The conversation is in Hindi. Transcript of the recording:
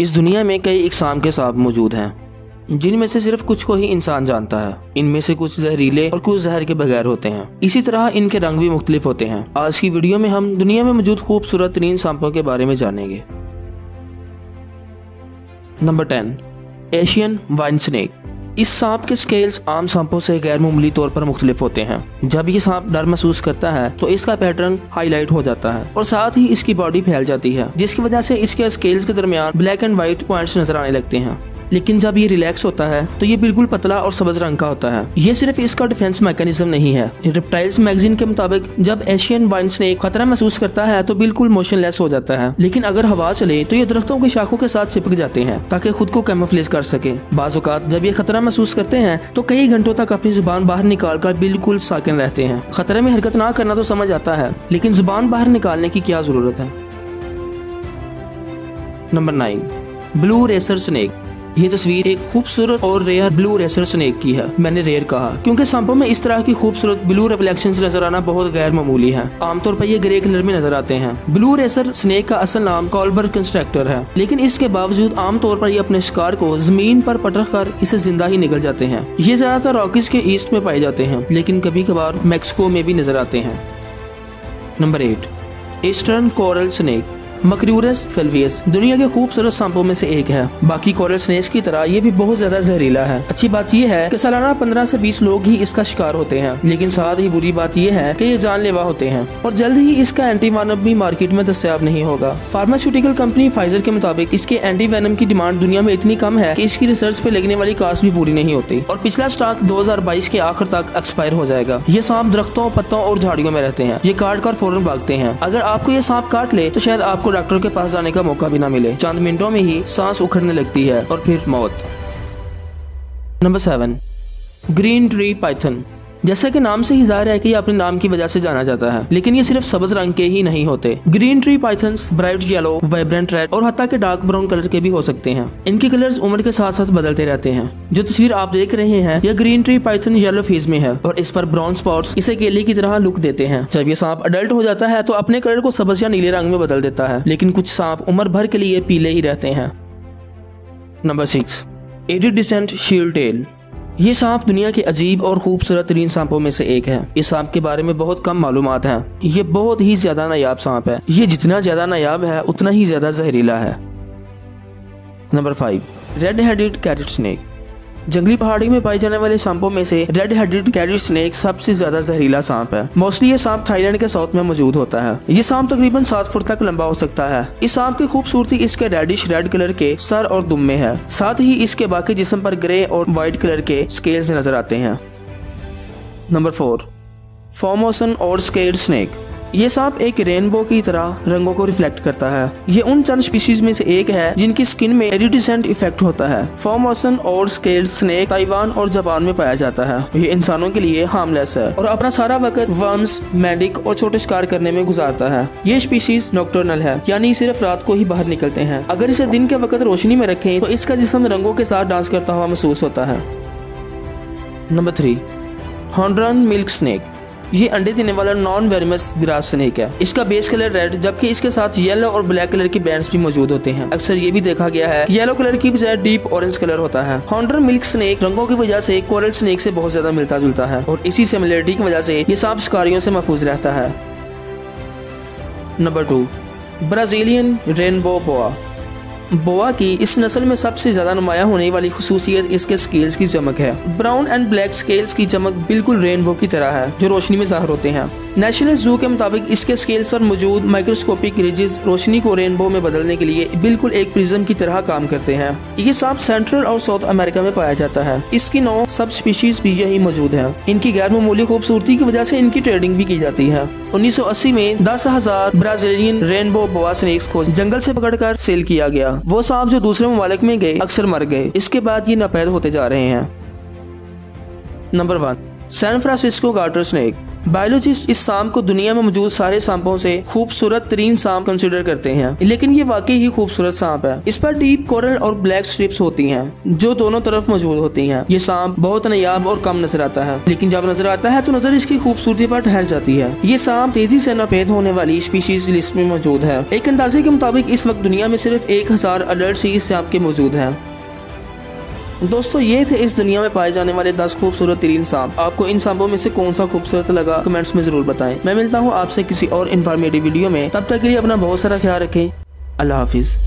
इस दुनिया में कई इकसाम के सांप मौजूद हैं, जिनमें से सिर्फ़ कुछ को ही इंसान जानता है। इनमें से कुछ जहरीले और कुछ जहर के बगैर होते हैं। इसी तरह इनके रंग भी मुख्तलिफ़ होते हैं। आज की वीडियो में हम दुनिया में मौजूद खूबसूरत तरीन सांपों के बारे में जानेंगे। Number ten, Asian vine snake. इस सांप के स्केल्स आम सांपों से गैर मामूली तौर पर मुख्तलिफ़ होते हैं। जब ये सांप डर महसूस करता है तो इसका पैटर्न हाईलाइट हो जाता है और साथ ही इसकी बॉडी फैल जाती है, जिसकी वजह से इसके स्केल्स के दरमियान ब्लैक एंड व्हाइट पॉइंट्स नज़र आने लगते हैं। लेकिन जब ये रिलैक्स होता है तो ये बिल्कुल पतला और सब्ज रंग का होता है। ये सिर्फ़ इसका डिफेंस मैकेनिज्म नहीं है। रिप्टाइल्स मैगजीन के मुताबिक, जब एशियन वाइन स्नेक खतरा महसूस करता है तो बिल्कुल मोशनलेस हो जाता है। लेकिन अगर हवा चले तो ये दरख्तों की शाखों के साथ चिपक जाते हैं, ताकि खुद को कैमोफ्लेज कर सके। बाजुकात जब ये खतरा महसूस करते हैं तो कई घंटों तक अपनी ज़ुबान बाहर निकाल कर बिल्कुल साकिन रहते हैं। खतरे में हरकत ना करना तो समझ आता है, लेकिन ज़ुबान बाहर निकालने की क्या ज़रूरत है? Number nine blue racer snake ये तस्वीर एक खूबसूरत और रेयर ब्लू रेसर स्नेक की है। मैंने रेयर कहा, क्योंकि सांपों में इस तरह की खूबसूरत ब्लू रिफ्लेक्शन नज़र आना बहुत गैर मामूली है। आमतौर पर ये ग्रे कलर में नज़र आते हैं। ब्लू रेसर स्नेक का असल नाम कॉलबर कंस्ट्रक्टर है, लेकिन इसके बावजूद आमतौर पर ये अपने शिकार को ज़मीन पर पटक कर इसे ज़िंदा ही निकल जाते हैं। ये ज़्यादातर रॉकीज के ईस्ट में पाए जाते हैं, लेकिन कभी कभार मैक्सिको में भी नज़र आते हैं। Number eight eastern coral snake Micrurus fulvius दुनिया के खूबसूरत सांपों में से एक है। बाकी कोरल स्नेक्स की तरह ये भी बहुत ज़्यादा जहरीला है। अच्छी बात यह है कि सालाना पंद्रह से बीस लोग ही इसका शिकार होते हैं, लेकिन साथ ही बुरी बात यह है कि ये जानलेवा होते हैं और जल्द ही इसका एंटी वानम भी मार्केट में दस्तियाब नहीं होगा। फार्मास्यूटिकल कंपनी फाइजर के मुताबिक इसके एंटी वैनम की डिमांड दुनिया में इतनी कम है की इसकी रिसर्च पे लगने वाली कास्ट भी पूरी नहीं होती और पिछला स्टॉक दो हज़ार बाईस के आखिर तक एक्सपायर हो जाएगा। ये सांप दरख्तों, पत्तों और झाड़ियों में रहते हैं। ये काट कर फ़ौरन भागते हैं। अगर आपको ये सांप काट ले तो शायद आपको डॉक्टर के पास जाने का मौका भी ना मिले। चंद मिनटों में ही सांस उखड़ने लगती है और फिर मौत। Number seven green tree python जैसे कि नाम से ही ज़ाहिर है कि ये अपने नाम की वजह से जाना जाता है। लेकिन ये सिर्फ़ सब्ज रंग के ही नहीं होते। Green tree pythons bright yellow vibrant red और हत्या के डार्क ब्राउन कलर के भी हो सकते हैं। इनके कलर्स उम्र के साथ साथ बदलते रहते हैं। जो तस्वीर आप देख रहे हैं, यह green tree python yellow phase में है और इस पर ब्राउन स्पॉट्स इसे केले की तरह लुक देते हैं। जब ये सांप अडल्ट हो जाता है तो अपने कलर को सब्ज या नीले रंग में बदल देता है। लेकिन कुछ सांप उम्र भर के लिए पीले ही रहते हैं। Number six added decent shield tail ये सांप दुनिया के अजीब और खूबसूरत तरीन सांपों में से एक है। इस सांप के बारे में बहुत कम मालूम है। ये बहुत ही ज़्यादा नायाब सांप है। ये जितना ज़्यादा नायाब है, उतना ही ज़्यादा जहरीला है। Number five red headed krait snake जंगली पहाड़ी में पाए जाने वाले सांपों में से रेड हेडेड कैरियर स्नेक सबसे ज़्यादा जहरीला सांप है। मोस्टली ये सांप थाईलैंड के साउथ में मौजूद होता है। ये सांप तकरीबन सात फुट तक लंबा हो सकता है। इस सांप की खूबसूरती इसके रेडिश रेड कलर के सर और दुम में है। साथ ही इसके बाकी जिसम पर ग्रे और व्हाइट कलर के स्केल्स नज़र आते हैं। नंबर फोर फॉर्मोसन और स्केड स्नेक ये सांप एक रेनबो की तरह रंगों को रिफ्लेक्ट करता है। ये उन चंद स्पीशीज में से एक है, जिनकी स्किन में एरिडिसेंट इफ़ेक्ट होता है। फॉर्मोसन और स्केल स्नेक ताइवान और जापान में पाया जाता है। ये इंसानों के लिए हार्मलेस है और अपना सारा वक्त वर्म्स मेडिक और छोटे शिकार करने में गुजारता है। ये स्पीशीज नोक्टर्नल है, यानी सिर्फ़ रात को ही बाहर निकलते हैं। अगर इसे दिन के वक्त रोशनी में रखें तो इसका जिसम रंगों के साथ डांस करता हुआ महसूस होता है। Number three Honduran milk snake ये अंडे देने वाला नॉन वेरमस ग्रास स्नेक है। इसका बेस कलर रेड जबकि इसके साथ येलो और ब्लैक कलर की बैंड भी मौजूद होते हैं। अक्सर ये भी देखा गया है येलो कलर की बजाय डीप ऑरेंज कलर होता है। हॉन्डर मिल्क स्नेक रंगों की वजह से कोरल स्नेक से बहुत ज़्यादा मिलता जुलता है, और इसी सिमिलरिटी की वजह से ये सांप शिकारियों से महफूज रहता है। Number two Brazilian rainbow boa boa की इस नस्ल में सबसे ज़्यादा नुमाया होने वाली खसूसियत इसके स्केल्स की चमक है। ब्राउन एंड ब्लैक स्केल्स की चमक बिल्कुल रेनबो की तरह है, जो रोशनी में ज़ाहिर होते हैं। नेशनल जू के मुताबिक इसके स्केल्स पर मौजूद माइक्रोस्कोपिक रिजेस रोशनी को रेनबो में बदलने के लिए बिल्कुल एक प्रिज्म की तरह काम करते हैं। ये सांप सेंट्रल और साउथ अमेरिका में पाया जाता है। इसकी नौ सब स्पीशीज भी यही मौजूद है। इनकी गैर मामूली खूबसूरती की वजह से इनकी ट्रेडिंग भी की जाती है। 1980 में दस हज़ार ब्राजीलियन रेनबो बवा स्नेक्स को जंगल से पकड़कर सेल किया गया। वो सांप जो दूसरे ममालिक में गए, अक्सर मर गए। इसके बाद ये नपैद होते जा रहे हैं। Number one, San Francisco garter snake biologist इस सांप को दुनिया में मौजूद सारे सांपों से खूबसूरत तरीन सांप कंसिडर करते हैं। लेकिन ये वाकई ही खूबसूरत सांप है। इस पर डीप कोरल और ब्लैक स्ट्रिप्स होती हैं, जो दोनों तरफ़ मौजूद होती हैं। ये सांप बहुत नयाब और कम नज़र आता है। लेकिन जब नज़र आता है तो नज़र इसकी खूबसूरती पर ठहर जाती है। ये सांप तेज़ी से नापेद होने वाली स्पीशीज लिस्ट में मौजूद है। एक अंदाजे के मुताबिक इस वक्त दुनिया में सिर्फ़ एक हज़ार अडल्ट इस सांप के मौजूद है। दोस्तों, ये थे इस दुनिया में पाए जाने वाले दस खूबसूरत तरीन सांप। आपको इन सांपों में से कौन सा खूबसूरत लगा, कमेंट्स में ज़रूर बताएँ। मैं मिलता हूँ आपसे किसी और इन्फॉर्मेटिव वीडियो में। तब तक के लिए अपना बहुत सारा ख्याल रखें। अल्लाह हाफिज़।